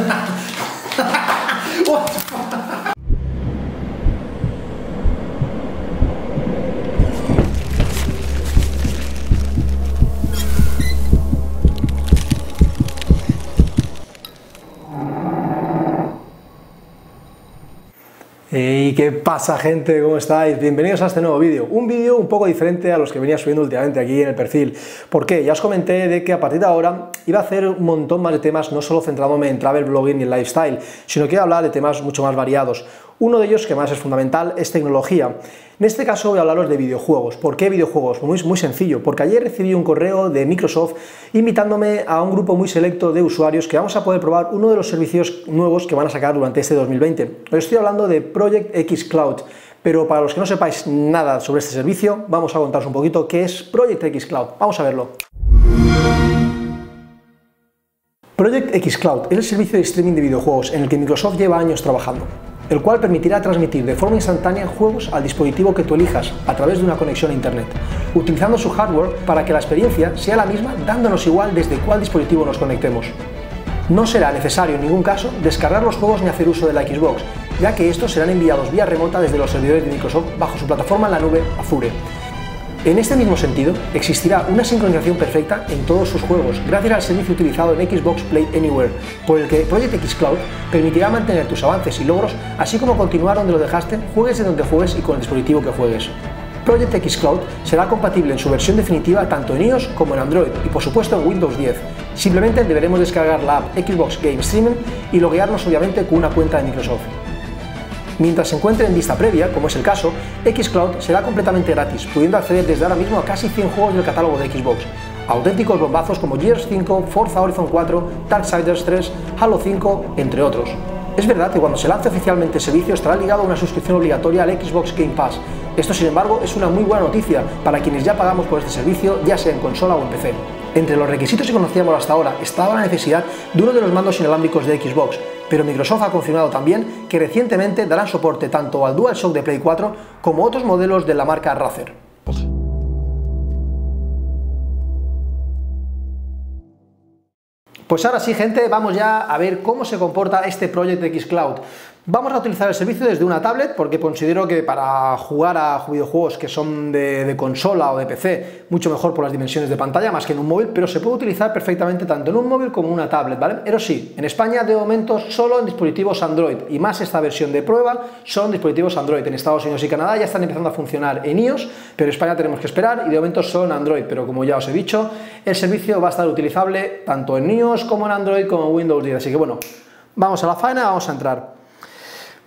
哈哈我操 ¿Y qué pasa gente? ¿Cómo estáis? Bienvenidos a este nuevo vídeo. Un vídeo un poco diferente a los que venía subiendo últimamente aquí en el perfil. ¿Por qué? Ya os comenté de que a partir de ahora iba a hacer un montón más de temas, no solo centrándome en travel blogging y en lifestyle, sino que iba a hablar de temas mucho más variados. Uno de ellos, que más es fundamental, es tecnología. En este caso voy a hablaros de videojuegos. ¿Por qué videojuegos? Muy, muy sencillo, porque ayer recibí un correo de Microsoft invitándome a un grupo muy selecto de usuarios que vamos a poder probar uno de los servicios nuevos que van a sacar durante este 2020. Os estoy hablando de Project X Cloud. Pero para los que no sepáis nada sobre este servicio, vamos a contaros un poquito qué es Project X Cloud. Vamos a verlo. Project X Cloud es el servicio de streaming de videojuegos en el que Microsoft lleva años trabajando el cual permitirá transmitir de forma instantánea juegos al dispositivo que tú elijas a través de una conexión a Internet, utilizando su hardware para que la experiencia sea la misma dándonos igual desde cuál dispositivo nos conectemos. No será necesario en ningún caso descargar los juegos ni hacer uso de la Xbox, ya que estos serán enviados vía remota desde los servidores de Microsoft bajo su plataforma en la nube Azure. En este mismo sentido, existirá una sincronización perfecta en todos sus juegos, gracias al servicio utilizado en Xbox Play Anywhere, por el que Project X Cloud permitirá mantener tus avances y logros, así como continuar donde lo dejaste, juegues de donde juegues y con el dispositivo que juegues. Project X Cloud será compatible en su versión definitiva tanto en iOS como en Android y por supuesto en Windows 10. Simplemente deberemos descargar la app Xbox Game Streaming y loguearnos obviamente con una cuenta de Microsoft. Mientras se encuentre en vista previa, como es el caso, Xcloud será completamente gratis, pudiendo acceder desde ahora mismo a casi 100 juegos del catálogo de Xbox. Auténticos bombazos como Gears 5, Forza Horizon 4, Darksiders 3, Halo 5, entre otros. Es verdad que cuando se lance oficialmente el servicio estará ligado a una suscripción obligatoria al Xbox Game Pass. Esto, sin embargo, es una muy buena noticia para quienes ya pagamos por este servicio, ya sea en consola o en PC. Entre los requisitos que conocíamos hasta ahora estaba la necesidad de uno de los mandos inalámbricos de Xbox, pero Microsoft ha confirmado también que recientemente darán soporte tanto al DualShock de Play 4 como otros modelos de la marca Razer. Pues ahora sí, gente, vamos ya a ver cómo se comporta este Project X Cloud. Vamos a utilizar el servicio desde una tablet porque considero que para jugar a videojuegos que son de, consola o de PC, mucho mejor por las dimensiones de pantalla más que en un móvil, pero se puede utilizar perfectamente tanto en un móvil como en una tablet, ¿vale? Pero sí, en España de momento solo en dispositivos Android y más esta versión de prueba son dispositivos Android. En Estados Unidos y Canadá ya están empezando a funcionar en iOS, pero en España tenemos que esperar y de momento solo en Android, pero como ya os he dicho, el servicio va a estar utilizable tanto en iOS como en Android como en Windows 10, así que bueno, vamos a la faena, vamos a entrar.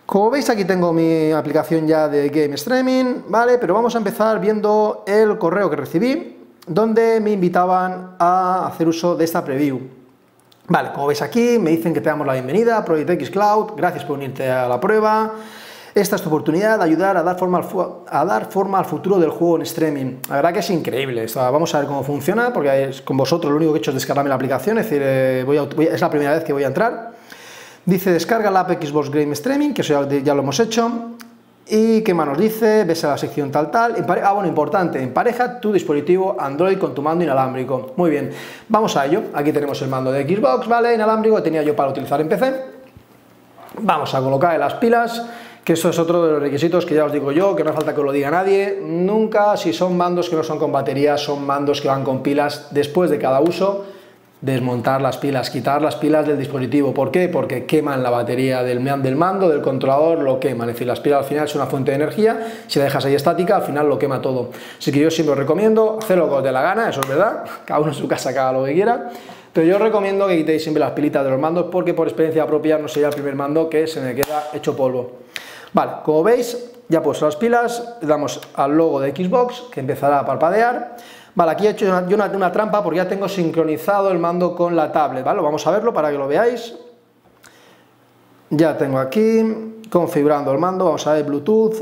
Como veis aquí tengo mi aplicación ya de Game Streaming, ¿vale? Pero vamos a empezar viendo el correo que recibí, donde me invitaban a hacer uso de esta preview. Vale, como veis aquí, me dicen que te damos la bienvenida Project X Cloud, gracias por unirte a la prueba. Esta es tu oportunidad de ayudar a dar forma al, futuro del juego en streaming. La verdad que es increíble. vamos a ver cómo funciona, porque con vosotros lo único que he hecho es descargarme la aplicación, es decir, eh, es la primera vez que voy a entrar. Dice descarga la app Xbox Game Streaming, que eso ya, lo hemos hecho. ¿Y qué más nos dice? Ves a la sección tal tal. ah, bueno, importante, empareja tu dispositivo Android con tu mando inalámbrico. Muy bien, vamos a ello. Aquí tenemos el mando de Xbox, ¿vale? Inalámbrico que tenía yo para utilizar en PC. Vamos a colocar las pilas, que eso es otro de los requisitos que ya os digo yo, que no falta que lo diga nadie. Nunca, si son mandos que no son con batería, son mandos que van con pilas después de cada uso desmontar las pilas, quitar las pilas del dispositivo. ¿Por qué? Porque queman la batería del, del mando, del controlador, lo queman. Es decir, las pilas al final es una fuente de energía, si la dejas ahí estática, al final lo quema todo. Así que yo siempre os recomiendo hacerlo con de la gana, eso es verdad, cada uno en su casa haga lo que quiera. Pero yo os recomiendo que quitéis siempre las pilitas de los mandos porque por experiencia propia no sería el primer mando que se me queda hecho polvo. Vale, como veis, ya puesto las pilas, damos al logo de Xbox que empezará a parpadear. Vale, aquí he hecho yo una, trampa porque ya tengo sincronizado el mando con la tablet, ¿vale? Vamos a verlo para que lo veáis. Ya tengo aquí configurando el mando, vamos a ver Bluetooth,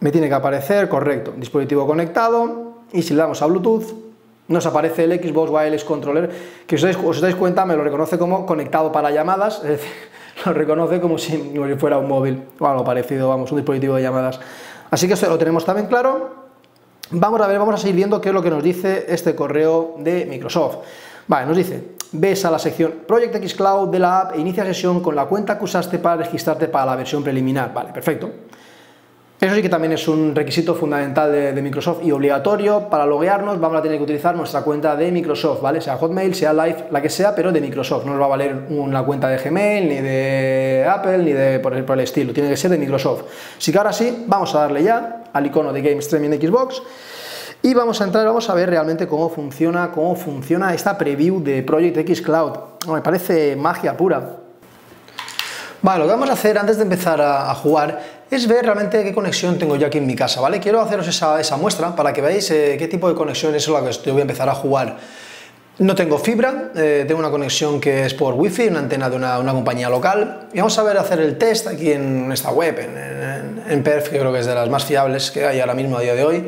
me tiene que aparecer, correcto, dispositivo conectado, y si le damos a Bluetooth, nos aparece el Xbox Wireless Controller, que os dais, os dais cuenta me lo reconoce como conectado para llamadas, es decir, lo reconoce como si, fuera un móvil, o algo parecido, vamos, un dispositivo de llamadas. Así que esto lo tenemos también claro, Vamos a ver, vamos a seguir viendo qué es lo que nos dice este correo de Microsoft. Vale, nos dice, ves a la sección Project X Cloud de la app e inicia sesión con la cuenta que usaste para registrarte para la versión preliminar. Vale, perfecto. Eso sí que también es un requisito fundamental de, Microsoft y obligatorio. Para loguearnos vamos a tener que utilizar nuestra cuenta de Microsoft, ¿vale? Sea Hotmail, sea Live, la que sea, pero de Microsoft. No nos va a valer una cuenta de Gmail, ni de Apple, ni de por el, por el estilo. Tiene que ser de Microsoft. Así que ahora sí, vamos a darle ya al icono de Game Streaming de Xbox. Y vamos a entrar, vamos a ver realmente cómo funciona, cómo funciona esta preview de Project X Cloud. Me parece magia pura. Vale, lo que vamos a hacer antes de empezar a, jugar es ver realmente qué conexión tengo yo aquí en mi casa, ¿vale? Quiero haceros esa, muestra para que veáis eh, qué tipo de conexión es la que yo voy a empezar a jugar. No tengo fibra, eh, tengo una conexión que es por wifi, una antena de una, compañía local. Y vamos a ver hacer el test aquí en esta web, en, Perf, que creo que es de las más fiables que hay ahora mismo a día de hoy.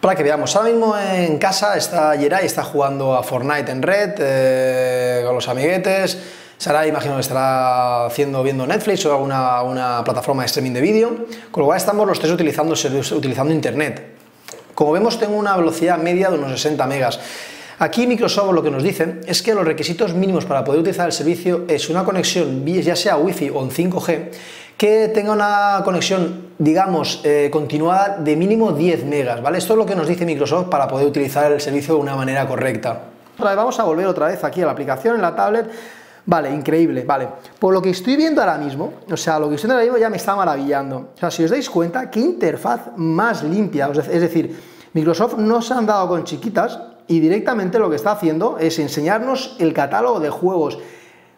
Para que veamos, ahora mismo en casa está Yeray, está jugando a Fortnite en red, eh, con los amiguetes. Sara imagino que estará haciendo, viendo Netflix o alguna una plataforma de streaming de vídeo, con lo cual estamos los tres utilizando, utilizando internet. Como vemos tengo una velocidad media de unos 60 megas. Aquí Microsoft lo que nos dice es que los requisitos mínimos para poder utilizar el servicio es una conexión ya sea Wi-Fi o en 5G que tenga una conexión, digamos, eh, continuada de mínimo 10 megas, ¿vale? Esto es lo que nos dice Microsoft para poder utilizar el servicio de una manera correcta. Vamos a volver otra vez aquí a la aplicación en la tablet Vale, increíble, vale. Por lo que estoy viendo ahora mismo, o sea, lo que estoy viendo ahora mismo ya me está maravillando. O sea, si os dais cuenta, qué interfaz más limpia. Es decir, Microsoft no se han dado con chiquitas y directamente lo que está haciendo es enseñarnos el catálogo de juegos.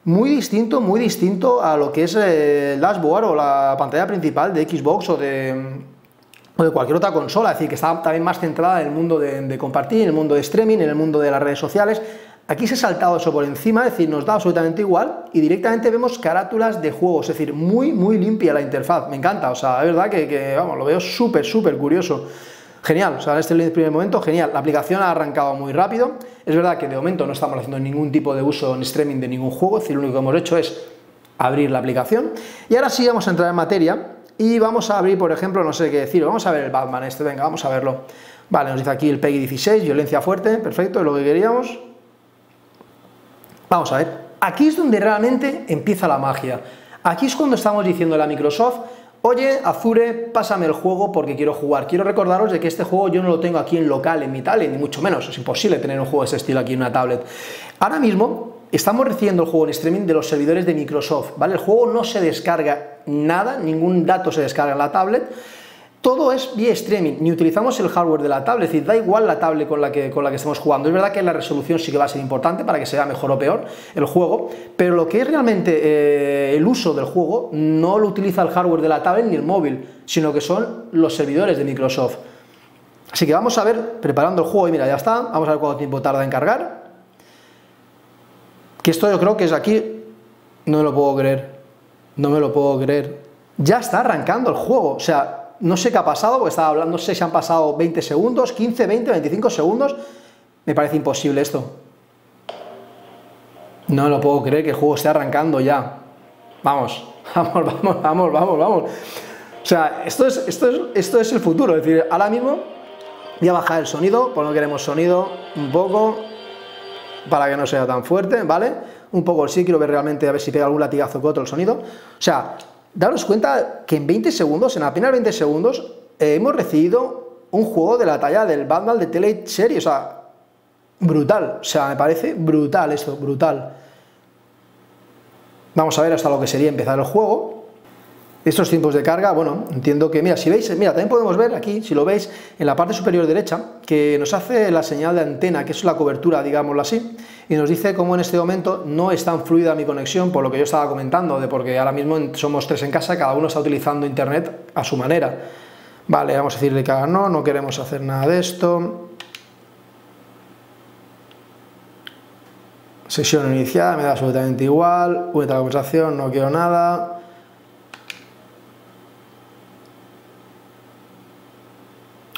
Muy distinto, muy distinto a lo que es el dashboard o la pantalla principal de Xbox o de, o de cualquier otra consola, es decir, que está también más centrada en el mundo de, compartir, en el mundo de streaming, en el mundo de las redes sociales. Aquí se ha saltado eso por encima, es decir, nos da absolutamente igual y directamente vemos carátulas de juegos, es decir, muy, muy limpia la interfaz, me encanta, o sea, es verdad que, vamos, lo veo súper, súper curioso. Genial, o sea, en este primer momento, genial. La aplicación ha arrancado muy rápido. Es verdad que de momento no estamos haciendo ningún tipo de uso en streaming de ningún juego, es decir, lo único que hemos hecho es abrir la aplicación. Y ahora sí vamos a entrar en materia y vamos a abrir, por ejemplo, no sé qué decir, vamos a ver el Batman este, venga, vamos a verlo. Vale, nos dice aquí el PEGI 16, violencia fuerte, perfecto, es lo que queríamos. Vamos a ver, aquí es donde realmente empieza la magia. Aquí es cuando estamos diciéndole a Microsoft, oye, Azure, pásame el juego porque quiero jugar. Quiero recordaros de que este juego yo no lo tengo aquí en local, en mi tablet, ni mucho menos. Es imposible tener un juego de ese estilo aquí en una tablet. Ahora mismo estamos recibiendo el juego en streaming de los servidores de Microsoft, ¿vale? El juego no se descarga nada, ningún dato se descarga en la tablet, todo es vía streaming, ni utilizamos el hardware de la tablet, es decir, da igual la tablet con la, que, con la que estemos jugando. Es verdad que la resolución sí que va a ser importante para que sea mejor o peor el juego, pero lo que es realmente eh, el uso del juego no lo utiliza el hardware de la tablet ni el móvil, sino que son los servidores de Microsoft. Así que vamos a ver, preparando el juego, y mira, ya está, vamos a ver cuánto tiempo tarda en cargar. Que esto yo creo que es aquí, no me lo puedo creer, no me lo puedo creer. Ya está arrancando el juego, o sea, no sé qué ha pasado, porque estaba hablando, no sé si han pasado 20 segundos, 15, 20, 25 segundos. Me parece imposible esto. No lo puedo creer que el juego esté arrancando ya. Vamos, vamos, vamos, vamos, vamos, vamos. O sea, esto es, esto es, esto es el futuro. Es decir, ahora mismo voy a bajar el sonido, porque no queremos sonido, un poco, para que no sea tan fuerte, ¿vale? Un poco sí, quiero ver realmente a ver si pega algún latigazo con otro el sonido. O sea, daros cuenta que en 20 segundos, en apenas 20 segundos, eh, hemos recibido un juego de la talla del Batman de Tele Serie, o sea, brutal, o sea, me parece brutal esto, brutal. Vamos a ver hasta lo que sería empezar el juego. Estos tiempos de carga, bueno, entiendo que, mira, si veis, mira, también podemos ver aquí, si lo veis, en la parte superior derecha, que nos hace la señal de antena, que es la cobertura, digámoslo así, y nos dice cómo en este momento no es tan fluida mi conexión, por lo que yo estaba comentando, de porque ahora mismo somos tres en casa, cada uno está utilizando internet a su manera. Vale, vamos a decirle que no, no queremos hacer nada de esto. Sesión iniciada, me da absolutamente igual, únete a la conversación, no quiero nada.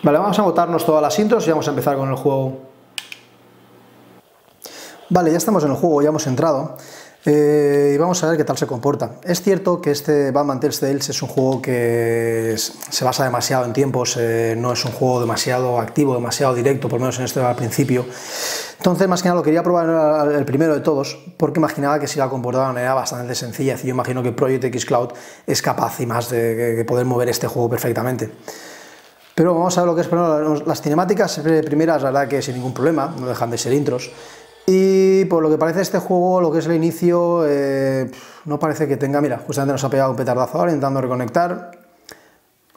Vale, vamos a botarnos todas las intros y vamos a empezar con el juego. Vale, ya estamos en el juego, ya hemos entrado. Eh, y vamos a ver qué tal se comporta. Es cierto que este Batman Tales es un juego que se basa demasiado en tiempos, eh, no es un juego demasiado activo, demasiado directo, por lo menos en este al principio. Entonces, más que nada, lo quería probar el primero de todos, porque imaginaba que se iba a comportar de manera bastante sencilla. Y yo imagino que Project X Cloud es capaz y más de, poder mover este juego perfectamente. Pero vamos a ver lo que es las cinemáticas primeras, la verdad que sin ningún problema, no dejan de ser intros. Y por lo que parece este juego, lo que es el inicio, eh, no parece que tenga, mira, justamente nos ha pegado un petardazo ahora intentando reconectar,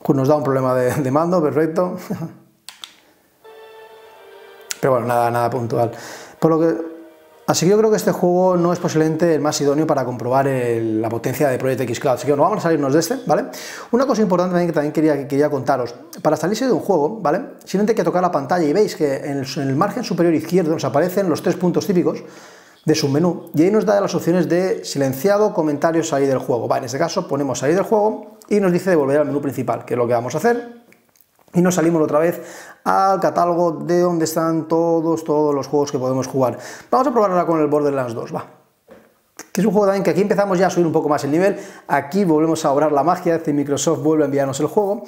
nos da un problema de mando, perfecto. Pero bueno, nada, nada puntual. Por lo que, así que yo creo que este juego no es posiblemente el más idóneo para comprobar la potencia de Project X Cloud. Así que bueno, vamos a salirnos de este, ¿vale? Una cosa importante también que también quería, quería contaros. Para salirse de un juego, ¿vale? Simplemente hay que tocar la pantalla y veis que en el, en el margen superior izquierdo nos aparecen los tres puntos típicos de su menú y ahí nos da las opciones de silenciado, comentarios, salir del juego. Vale, en este caso ponemos salir del juego y nos dice de volver al menú principal, que es lo que vamos a hacer y nos salimos otra vez al catálogo de donde están todos, todos los juegos que podemos jugar. Vamos a probar ahora con el Borderlands 2, va. Que es un juego también que aquí empezamos ya a subir un poco más el nivel, aquí volvemos a obrar la magia, de Microsoft vuelve a enviarnos el juego,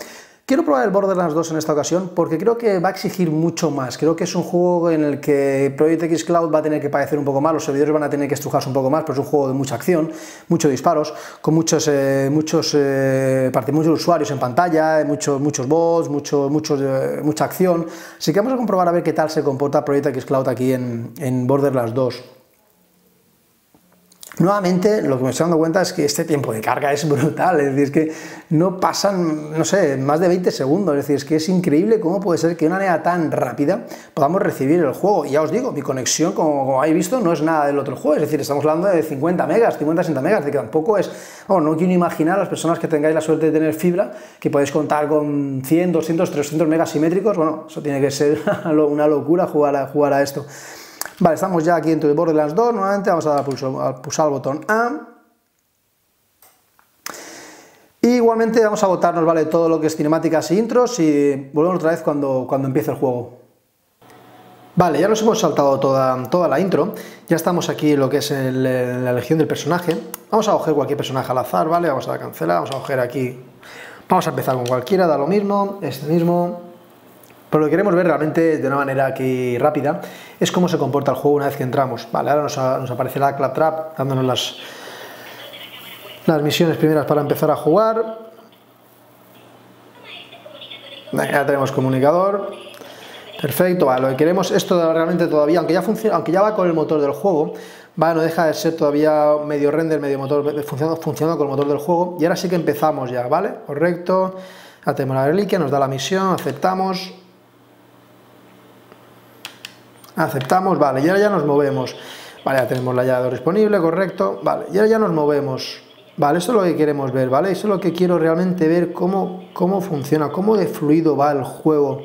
Quiero probar el Borderlands 2 en esta ocasión porque creo que va a exigir mucho más. Creo que es un juego en el que Project X Cloud va a tener que padecer un poco más, los servidores van a tener que estrujarse un poco más, pero es un juego de mucha acción, muchos disparos, con muchos, eh, muchos, eh, muchos usuarios en pantalla, muchos, muchos bots, mucho, muchos, eh, mucha acción. Así que vamos a comprobar a ver qué tal se comporta Project X Cloud aquí en, en Borderlands 2. Nuevamente, lo que me estoy dando cuenta es que este tiempo de carga es brutal, es decir, es que no pasan, no sé, más de 20 segundos, es decir, es que es increíble cómo puede ser que de una manera tan rápida podamos recibir el juego. Y ya os digo, mi conexión, como, habéis visto, no es nada del otro juego, es decir, estamos hablando de 50 megas, 50, 60 megas, de que tampoco es, no quiero imaginar a las personas que tengáis la suerte de tener fibra, que podéis contar con 100, 200, 300 megas simétricos, bueno, eso tiene que ser una locura jugar a, jugar a esto. Vale, estamos ya aquí dentro de Borderlands 2, nuevamente vamos a dar a pulsar el botón A. igualmente vamos a botarnos, vale, todo lo que es cinemáticas e intros y volvemos otra vez cuando, cuando empiece el juego. Vale, ya nos hemos saltado toda, toda la intro, ya estamos aquí en lo que es la elección del personaje. Vamos a coger cualquier personaje al azar, ¿vale? Vamos a cancelar, vamos a coger aquí... Vamos a empezar con cualquiera, da lo mismo, este mismo, pero lo que queremos ver realmente de una manera aquí rápida es cómo se comporta el juego una vez que entramos. Vale, ahora nos, nos aparecerá Claptrap dándonos las, las misiones primeras para empezar a jugar. Ya tenemos comunicador. Perfecto, vale, lo que queremos, esto realmente todavía, aunque ya, funciona, aunque ya va con el motor del juego, va, no deja de ser todavía medio render, medio motor, funcionando, funcionando con el motor del juego. Y ahora sí que empezamos ya, ¿vale? Correcto. Ya tenemos la reliquia, nos da la misión, aceptamos aceptamos, vale, y ahora ya nos movemos, vale, ya tenemos la llave disponible, correcto, vale, y ahora ya nos movemos, vale, eso es lo que queremos ver, vale, eso es lo que quiero realmente ver, cómo, cómo funciona, cómo de fluido va el juego.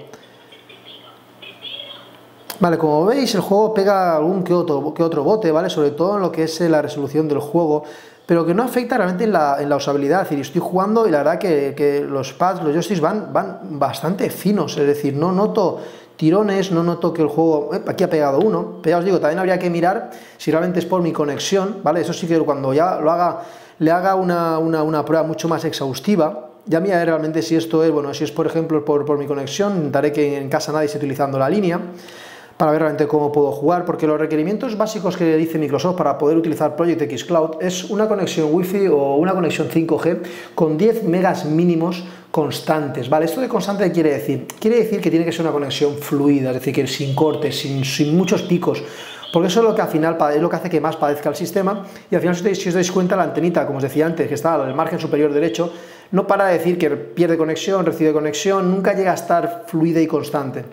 Vale, como veis el juego pega algún que otro, que otro bote, ¿vale? Sobre todo en lo que es la resolución del juego, pero que no afecta realmente en la, en la usabilidad. Es decir, estoy jugando y la verdad que, que los pads, los joysticks van, van bastante finos, es decir, no noto tirones, no noto que el juego, eh, aquí ha pegado uno, pero ya os digo, también habría que mirar si realmente es por mi conexión, ¿vale? Eso sí que cuando ya lo haga, le haga una, una, prueba mucho más exhaustiva, ya miraré realmente si esto es, bueno, si es por ejemplo por, por mi conexión, intentaré que en casa nadie esté utilizando la línea, para ver realmente cómo puedo jugar, porque los requerimientos básicos que dice Microsoft para poder utilizar Project X Cloud es una conexión Wi-Fi o una conexión 5G con 10 megas mínimos constantes, ¿vale? ¿Esto de constante quiere decir? Quiere decir que tiene que ser una conexión fluida, es decir, que sin cortes, sin, sin muchos picos, porque eso es lo que al final es lo que hace que más padezca el sistema y al final si os dais cuenta la antenita, como os decía antes, que está al margen superior derecho, no para de decir que pierde conexión, recibe conexión, nunca llega a estar fluida y constante.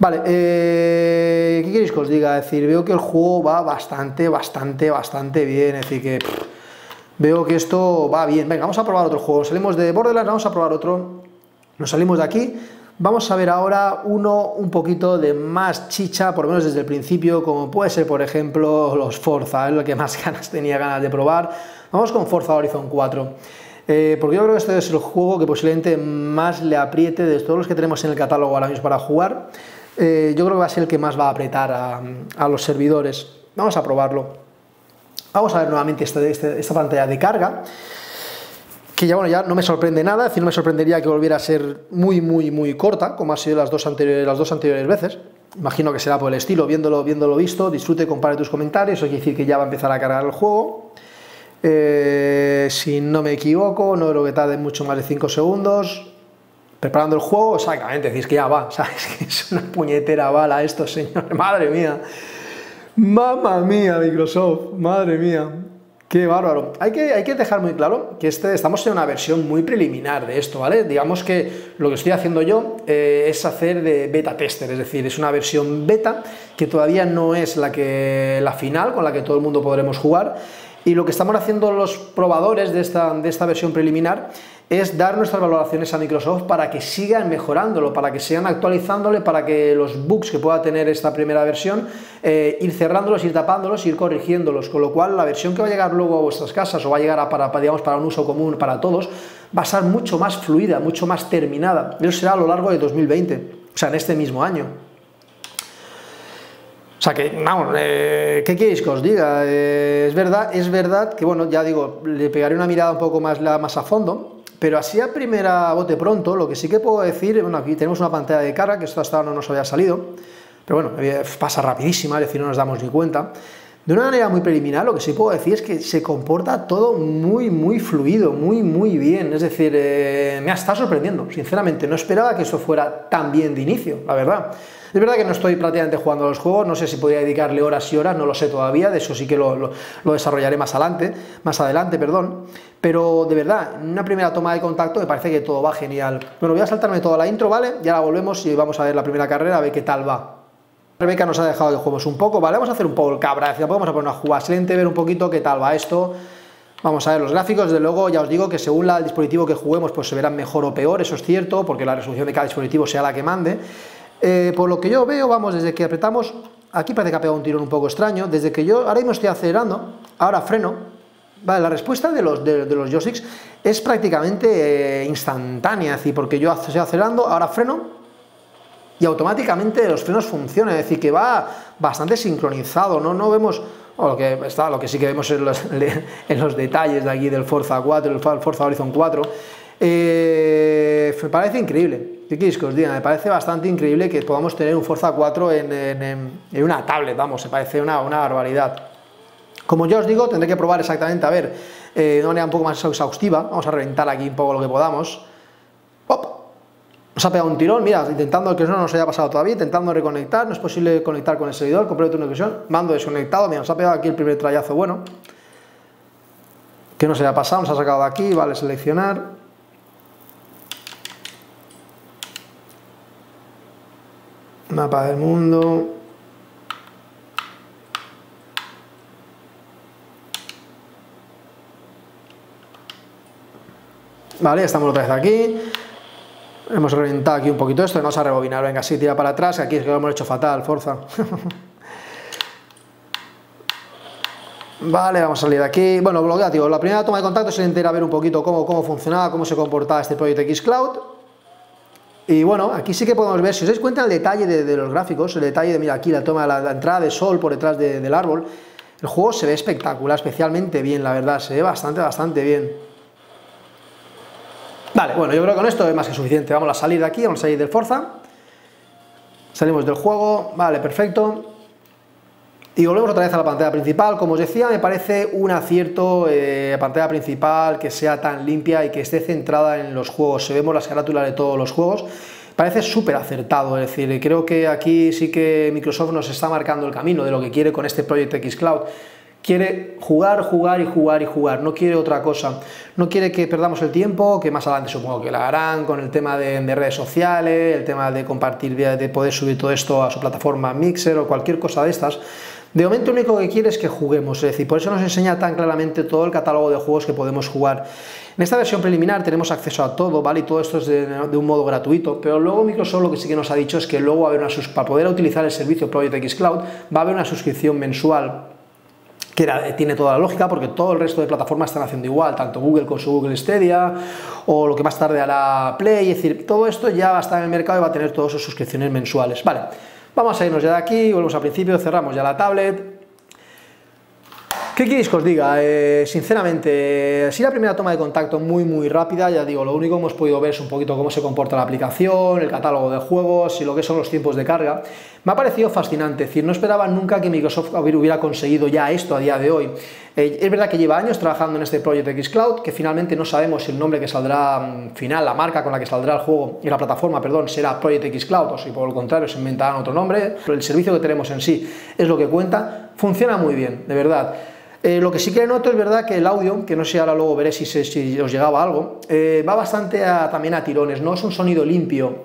Vale, eh, ¿qué queréis que os diga? Es decir, veo que el juego va bastante, bastante, bastante bien, es decir, que veo que esto va bien. Venga, vamos a probar otro juego. Salimos de Borderlands, vamos a probar otro. Nos salimos de aquí. Vamos a ver ahora uno un poquito de más chicha, por lo menos desde el principio, como puede ser, por ejemplo, los Forza, es lo que más ganas tenía ganas de probar. Vamos con Forza Horizon 4. Eh, porque yo creo que este es el juego que posiblemente más le apriete de todos los que tenemos en el catálogo ahora mismo para jugar. Eh, yo creo que va a ser el que más va a apretar a, los servidores. Vamos a probarlo. Vamos a ver nuevamente este, este, esta pantalla de carga, que ya, bueno, ya no me sorprende nada, es decir, no me sorprendería que volviera a ser muy, muy, muy corta, como ha sido las dos anteriores, las dos anteriores veces. Imagino que será por el estilo, viéndolo, viéndolo visto, disfrute, compare tus comentarios, eso quiere decir que ya va a empezar a cargar el juego. Eh, si no me equivoco, no creo que tarde mucho más de 5 segundos. Preparando el juego, exactamente, decís que ya va, ¿sabes? Que es una puñetera bala esto, señor, madre mía. Mamma mía, Microsoft, madre mía. Qué bárbaro. Hay que, hay que dejar muy claro que este, estamos en una versión muy preliminar de esto, ¿vale? Digamos que lo que estoy haciendo yo eh, es hacer de beta tester, es decir, es una versión beta que todavía no es la, que, la final con la que todo el mundo podremos jugar y lo que estamos haciendo los probadores de esta, de esta versión preliminar es dar nuestras valoraciones a Microsoft para que sigan mejorándolo, para que sigan actualizándole, para que los bugs que pueda tener esta primera versión, eh, ir cerrándolos, ir tapándolos, ir corrigiéndolos, con lo cual la versión que va a llegar luego a vuestras casas o va a llegar a para, digamos, para un uso común para todos, va a ser mucho más fluida, mucho más terminada. Eso será a lo largo de 2020, o sea, en este mismo año. Que, vamos, eh, ¿qué queréis que os diga? Eh, es verdad, es verdad que, bueno, ya digo, le pegaré una mirada un poco más, más a fondo, pero así a primera bote pronto, lo que sí que puedo decir, bueno, aquí tenemos una pantalla de carga, que esto hasta ahora no nos había salido, pero bueno, eh, pasa rapidísima, es decir, no nos damos ni cuenta. De una manera muy preliminar, lo que sí puedo decir es que se comporta todo muy, muy fluido, muy, muy bien. Es decir, eh, me está sorprendiendo, sinceramente. No esperaba que esto fuera tan bien de inicio, la verdad. Es verdad que no estoy prácticamente jugando a los juegos, no sé si podría dedicarle horas y horas, no lo sé todavía, de eso sí que lo, desarrollaré más adelante, más adelante, perdón. Pero de verdad, en una primera toma de contacto me parece que todo va genial. Bueno, voy a saltarme toda la intro, ¿vale? Ya la volvemos y vamos a ver la primera carrera, a ver qué tal va. Rebeca nos ha dejado que juguemos un poco, ¿vale? Vamos a hacer un poco el cabra, podemos poner una jugada excelente, ver un poquito qué tal va esto. Vamos a ver los gráficos, desde luego ya os digo que según el dispositivo que juguemos pues se verán mejor o peor, eso es cierto, porque la resolución de cada dispositivo sea la que mande. Eh, por lo que yo veo, vamos, desde que apretamos, aquí parece que ha pegado un tirón un poco extraño, desde que yo ahora mismo estoy acelerando, ahora freno, vale, la respuesta de los, de, los joysticks es prácticamente eh, instantánea, es decir, porque yo estoy acelerando, ahora freno, y automáticamente los frenos funcionan, es decir, que va bastante sincronizado, no, no vemos, lo, que está, lo que sí que vemos en los, en los detalles de aquí del Forza 4, el Forza Horizon 4, eh, me parece increíble. ¿Qué queréis que os diga? Me parece bastante increíble que podamos tener un Forza 4 en, una tablet, vamos, me parece una, una, barbaridad. Como ya os digo, tendré que probar exactamente, a ver, eh, de una manera un poco más exhaustiva, vamos a reventar aquí un poco lo que podamos. Nos ha pegado un tirón, mira, intentando que eso no nos haya pasado todavía, intentando reconectar, no es posible conectar con el servidor, completo una conexión, mando desconectado, mira, nos ha pegado aquí el primer trayazo bueno, que no se haya pasado, nos ha sacado de aquí, vale, seleccionar, mapa del mundo. Vale, estamos otra vez aquí. Hemos reventado aquí un poquito esto, vamos a rebobinar, venga, sí, tira para atrás, aquí es que lo hemos hecho fatal, fuerza. vale, vamos a salir de aquí. Bueno, lo que digo, la primera toma de contacto se entera a ver un poquito cómo, cómo funcionaba, cómo se comportaba este proyecto Xcloud. Y bueno, aquí sí que podemos ver, si os dais cuenta el detalle de, los gráficos, el detalle de, mira, aquí la toma, la, la entrada de sol por detrás del árbol, el juego se ve espectacular, especialmente bien, la verdad, se ve bastante, bastante bien. Vale, bueno, yo creo que con esto es más que suficiente. Vamos a salir de aquí, vamos a salir del Forza. Salimos del juego, vale, perfecto. Y volvemos otra vez a la pantalla principal. Como os decía, me parece un acierto eh, pantalla principal que sea tan limpia y que esté centrada en los juegos. Se vemos las carátulas de todos los juegos. Parece súper acertado, es decir, creo que aquí sí que Microsoft nos está marcando el camino de lo que quiere con este Project X Cloud. Quiere jugar, jugar y jugar y jugar, no quiere otra cosa. No quiere que perdamos el tiempo, que más adelante supongo que la harán con el tema de, de redes sociales, el tema de compartir, de poder subir todo esto a su plataforma Mixer o cualquier cosa de estas de momento lo único que quiere es que juguemos, es decir, por eso nos enseña tan claramente todo el catálogo de juegos que podemos jugar. En esta versión preliminar tenemos acceso a todo, ¿vale? Y todo esto es de, un modo gratuito, pero luego Microsoft lo que sí que nos ha dicho es que luego va a haber una para poder utilizar el servicio Project X Cloud va a haber una suscripción mensual que tiene toda la lógica porque todo el resto de plataformas están haciendo igual, tanto Google con su Google Stadia o lo que más tarde hará Play, es decir, todo esto ya va a estar en el mercado y va a tener todas sus suscripciones mensuales, ¿vale? Vamos a irnos ya de aquí, volvemos al principio, cerramos ya la tablet. ¿Qué queréis que os diga? Eh, sinceramente, si la primera toma de contacto muy muy rápida, ya digo, lo único que hemos podido ver es un poquito cómo se comporta la aplicación, el catálogo de juegos y lo que son los tiempos de carga. Me ha parecido fascinante, es decir, no esperaba nunca que Microsoft hubiera conseguido ya esto a día de hoy. Eh, es verdad que lleva años trabajando en este Project X Cloud, que finalmente no sabemos si el nombre que saldrá mm, final, la marca con la que saldrá el juego y la plataforma, perdón, será Project X Cloud o si por el contrario se inventarán otro nombre, pero el servicio que tenemos en sí es lo que cuenta, funciona muy bien, de verdad. Eh, lo que sí que noto es verdad que el audio, que no sé ahora luego veré si, os llegaba algo, eh, va bastante también a tirones, no es un sonido limpio.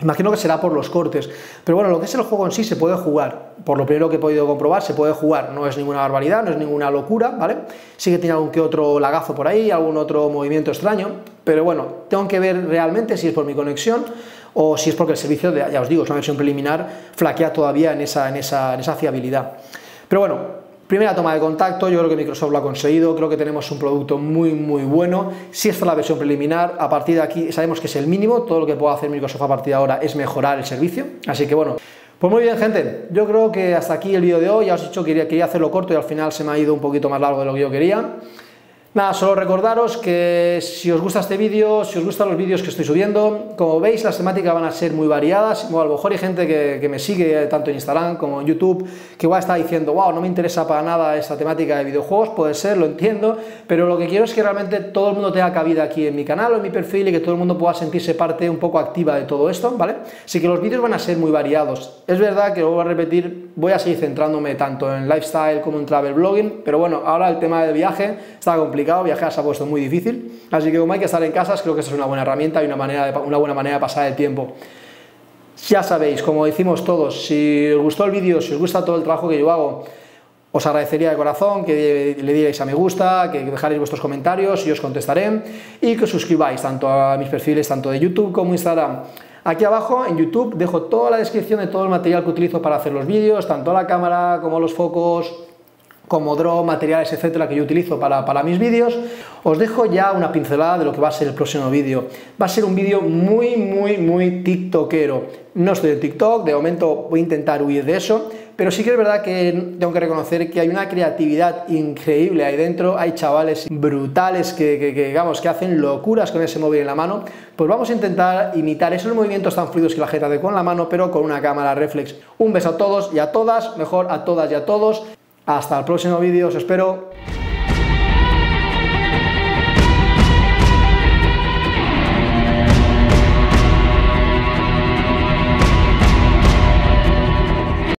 Imagino que será por los cortes, pero bueno, lo que es el juego en sí se puede jugar. Por lo primero que he podido comprobar, se puede jugar, no es ninguna barbaridad, no es ninguna locura, ¿vale? Sí que tiene algún que otro lagazo por ahí, algún otro movimiento extraño, pero bueno, tengo que ver realmente si es por mi conexión o si es porque el servicio, de, ya os digo, es una versión preliminar, flaquea todavía en esa, en esa, en esa fiabilidad. Pero bueno, Primera toma de contacto, yo creo que Microsoft lo ha conseguido, creo que tenemos un producto muy muy bueno. Si esta es la versión preliminar, a partir de aquí sabemos que es el mínimo, todo lo que pueda hacer Microsoft a partir de ahora es mejorar el servicio, así que bueno. Pues muy bien gente, yo creo que hasta aquí el vídeo de hoy, ya os he dicho que quería, quería hacerlo corto y al final se me ha ido un poquito más largo de lo que yo quería. Nada, solo recordaros que si os gusta este vídeo, si os gustan los vídeos que estoy subiendo, como veis las temáticas van a ser muy variadas, a lo mejor hay gente que, me sigue tanto en Instagram como en YouTube, que igual está diciendo, wow, no me interesa para nada esta temática de videojuegos, puede ser, lo entiendo, pero lo que quiero es que realmente todo el mundo tenga cabida aquí en mi canal o en mi perfil y que todo el mundo pueda sentirse parte un poco activa de todo esto, ¿vale? Así que los vídeos van a ser muy variados. Es verdad que, lo voy a repetir, voy a seguir centrándome tanto en lifestyle como en travel blogging, pero bueno, ahora el tema del viaje está complicado viajar se ha puesto muy difícil, así que como hay que estar en casa, creo que esta es una buena herramienta y una buena manera de pasar el tiempo. Ya sabéis, como decimos todos, si os gustó el vídeo, si os gusta todo el trabajo que yo hago, os agradecería de corazón que le dierais a me gusta, que dejarais vuestros comentarios y os contestaré y que os suscribáis tanto a mis perfiles tanto de YouTube como Instagram. Aquí abajo en YouTube dejo toda la descripción de todo el material que utilizo para hacer los vídeos, tanto la cámara como los focos, como draw, materiales, etcétera, que yo utilizo para, para mis vídeos, os dejo ya una pincelada de lo que va a ser el próximo vídeo. Va a ser un vídeo muy, muy, muy tiktokero. No estoy en TikTok, de momento voy a intentar huir de eso, pero sí que es verdad que tengo que reconocer que hay una creatividad increíble ahí dentro, hay chavales brutales que, que, digamos, que hacen locuras con ese móvil en la mano, pues vamos a intentar imitar esos movimientos tan fluidos que la gente hace con la mano, pero con una cámara reflex. Un beso a todos y a todas, mejor a todas y a todos. Hasta el próximo vídeo, os espero.